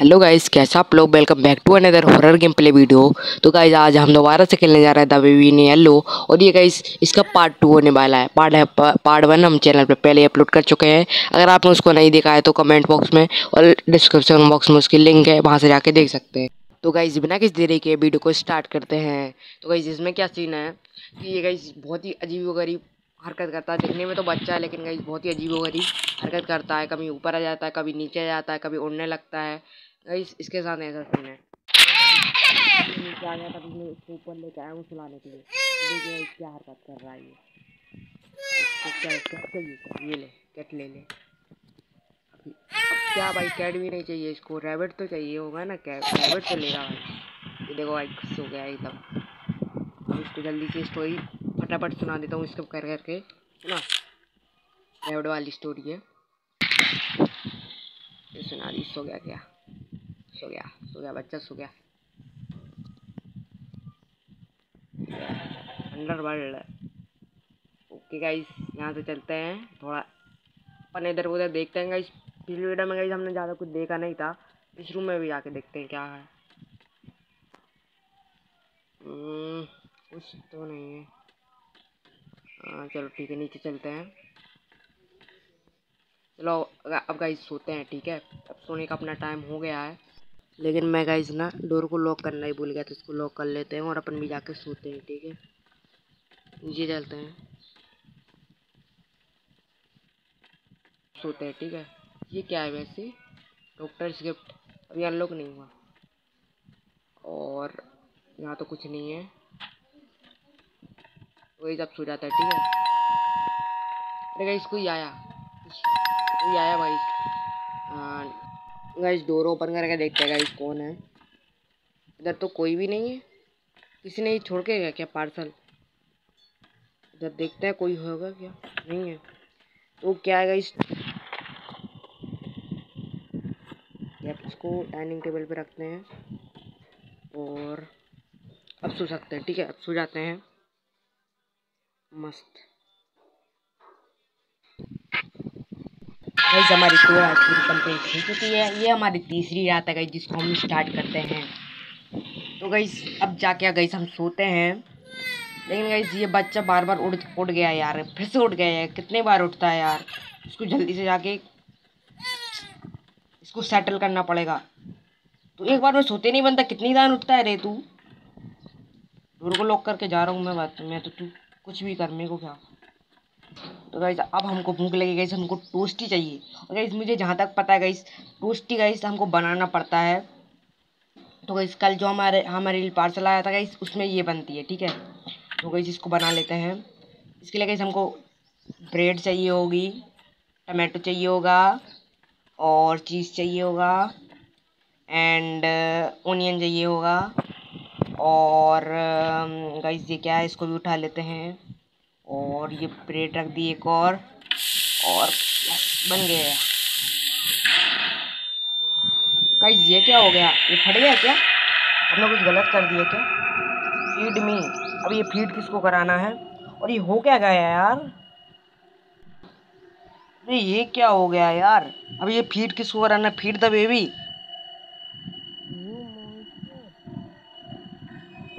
Hello guys कैसा आप लोग? Welcome back to another horror game play video तो गाइस आज हम दोबारा से खेलने जा रहे हैं द ने येलो और ये गाइस इसका पार्ट टू होने वाला है। पार्ट है पार्ट वन हम चैनल पे पहले अपलोड कर चुके हैं। अगर आपने उसको नहीं देखा है तो कमेंट बॉक्स में और डिस्क्रिप्शन बॉक्स में उसकी लिंक है, वहाँ से जाके देख सकते हैं। तो गाइज़ बिना किस देरी के वीडियो को स्टार्ट करते हैं। तो गाइज़ इसमें क्या सीन है? कि ये गाइज़ बहुत ही अजीब गरीब हरकत करता है। दिखने में तो बच्चा है, लेकिन गाइज़ बहुत ही अजीब गरीब हरकत करता है। कभी ऊपर आ जाता है, कभी नीचे आ जाता है, कभी उड़ने लगता है। गाइस इसके साथ ऐसा सीन है नीचे आ गया तब मैं उसको ऊपर लेके आया हूँ सुलाने के लिए देखिए क्या हरकत कर रहा है ये इसको क्या चाहिए ये ले कैट ले ले अब क्या भाई कैट भी नहीं चाहिए इसको रैबिट तो चाहिए होगा ना कैट रैबिट तो ले रहा भाई ये देखो भाई खुश हो गया एकदम अब इसको जल्दी से स्टोरी फटाफट सुना देता हूँ इसको कर करके है ना रैबिट वाली स्टोरी है ये सुना दी सो गया क्या सो गया सो गया बच्चा सो गया। अंडर वर्ल्ड ओके गाइस यहाँ से चलते हैं। थोड़ा अपन इधर उधर देखते हैं गाइस पिछली वीडियो में गाइस हमने ज़्यादा कुछ देखा नहीं था। इस रूम में भी जाके देखते हैं क्या है। हम्म, कुछ तो नहीं है। हाँ चलो ठीक है नीचे चलते हैं। चलो अब गाइस सोते हैं ठीक है? अब सोने का अपना टाइम हो गया है। लेकिन मैं गाइस ना डोर को लॉक करना ही भूल गया तो इसको लॉक कर लेते हैं और अपन भी जाके सोते हैं, ठीक है? जी, चलते हैं। सोते हैं, ठीक है? ये क्या है वैसे? डॉक्टर्स गिफ्ट अभी अनलॉक नहीं हुआ। और यहाँ तो कुछ नहीं है। वही जब सो जाता है, ठीक है? अरे गाइस कोई आया? कोई आया भाई? हाँ गाइस, डोर ओपन करके देखते हैं गाइस कौन है। इधर तो कोई भी नहीं है। किसी ने छोड़ के गया क्या पार्सल? इधर देखते हैं कोई होगा क्या। नहीं है। तो क्या है गाइस? इसको डाइनिंग टेबल पे रखते हैं। और अब सो सकते हैं, ठीक है? अब सो जाते हैं। मस्त। गाइस हमारी टूर आज पूरी कंप्लीट हो चुकी है। ये हमारी तीसरी रात है गई जिसको हम स्टार्ट करते हैं। तो गई अब जाके गई हम सोते हैं। लेकिन गाइस ये बच्चा बार बार उड़ उठ गया यार। फिर से उठ गया है। कितने बार उठता है यार। इसको जल्दी से जाके इसको सेटल करना पड़ेगा। तो एक बार में सोते नहीं बनता कितनी दान उठता है रे तू? डोर को लॉक करके जा रहा हूँ मैं बात मैं तो तू कुछ भी कर, मेरे को क्या? तो गाइज़ अब हमको भूख लगी गई हमको टोस्टी चाहिए। और गाइज़ मुझे जहाँ तक पता है गाइज़ टोस्टी गाइज़ हमको बनाना पड़ता है। तो गाइज़ कल जो हमारे हमारे लिए पार्सल आया था गाइज़ उसमें ये बनती है ठीक है? तो गाइज़ इसको बना लेते हैं। इसके लिए गाइज़ हमको ब्रेड चाहिए होगी टमाटो चाहिए होगा और चीज़ चाहिए होगा एंड ओनियन uh, चाहिए होगा और गाइज़ um, ये क्या है इसको भी उठा लेते हैं। और ये प्लेट रख दी एक और और बन गया गाइस ये क्या हो गया? ये फट गया क्या? हमने कुछ गलत कर दिया क्या? फ़ीड मी अब ये फ़ीड किसको कराना है? और ये हो क्या गया यार? अरे ये क्या हो गया यार? अब ये फ़ीड किसको कराना है? फ़ीड द बेबी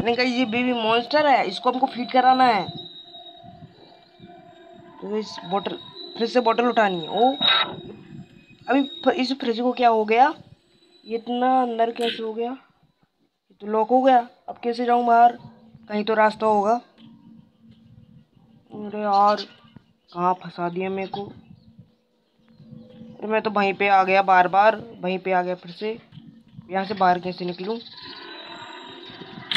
नहीं कहीं ये बेबी मॉन्स्टर है। इसको हमको फ़ीड कराना है। तो इस बोतल फ्रिज से बोतल उठानी है। ओ, अभी इस फ्रिज को क्या हो गया? ये इतना अंदर कैसे हो गया? तो लॉक हो गया। अब कैसे जाऊँ बाहर? कहीं तो रास्ता होगा। अरे यार, कहाँ फंसा दिया मेरे को? अरे मैं तो वहीं पे आ गया बार बार वहीं पे आ गया फिर से। यहाँ से बाहर कैसे निकलूँ?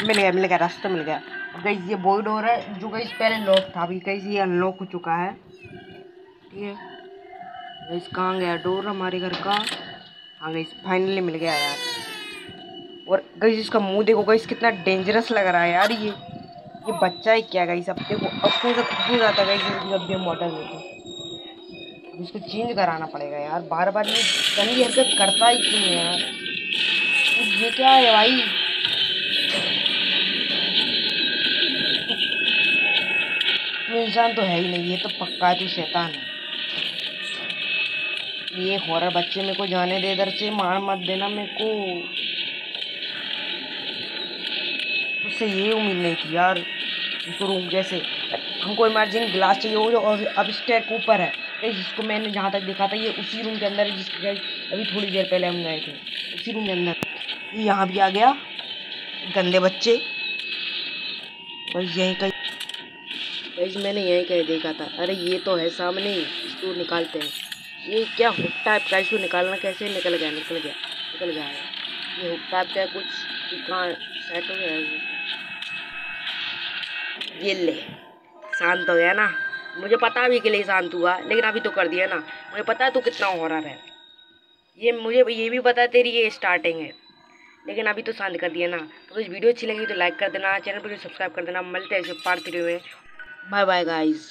मिल गया मिल गया, रास्ता मिल गया। गई, ये बॉय डोर है, जो गई पहले लॉक था, अभी कहीं ये अनलॉक हो चुका है। ठीक है? गई कहाँ गया डोर हमारे घर का। हाँ गई फाइनली मिल गया यार। और गई इसका मुँह देखो, गई कितना डेंजरस लग रहा है यार ये। ये बच्चा ही क्या गई, सब देखो, अब कौन सा खुश आता गई जब भी मॉडल तो इसको चेंज कराना पड़ेगा यार। बार बार ये गंदी हरकत करता ही क्यों है यार? ये क्या है भाई? इंसान तो है ही नहीं, ये तो पक्का है तू शैतान है। ये हॉरर बच्चे मेरे को जाने दे, इधर से मार मत देना मेरे को। उससे ये उम्मीद नहीं थी यार इसको रूम जैसे, हमको इमर्जिंग ग्लास चाहिए हो और अब स्टेयर ऊपर है जिसको मैंने जहाँ तक देखा था, ये उसी रूम के अंदर है, जिसके अभी थोड़ी देर पहले हम गए थे, उसी रूम के अंदर। यहाँ भी आ गया, गंदे बच्चे, बस यहीं कहीं मैंने यहीं कहीं देखा था। अरे ये तो है सामने ही इसको निकालते हैं। ये क्या हुक टाइप का इसको निकालना कैसे? निकल गया निकल गया निकल गया है। ये हुक टाइप का कुछ? कहाँ सेट हो गया ये ले, शांत हो गया ना। मुझे पता भी के लिए शांत हुआ, लेकिन अभी तो कर दिया ना। मुझे पता है तू कितना हॉरर है। ये मुझे ये भी पता है तेरी ये स्टार्टिंग है। लेकिन अभी तो शांत कर दिया ना। तो इस वीडियो अच्छी लगी तो लाइक कर देना चैनल पर सब्सक्राइब कर देना, मिलते हैं पार्ट थ्री में। Bye bye guys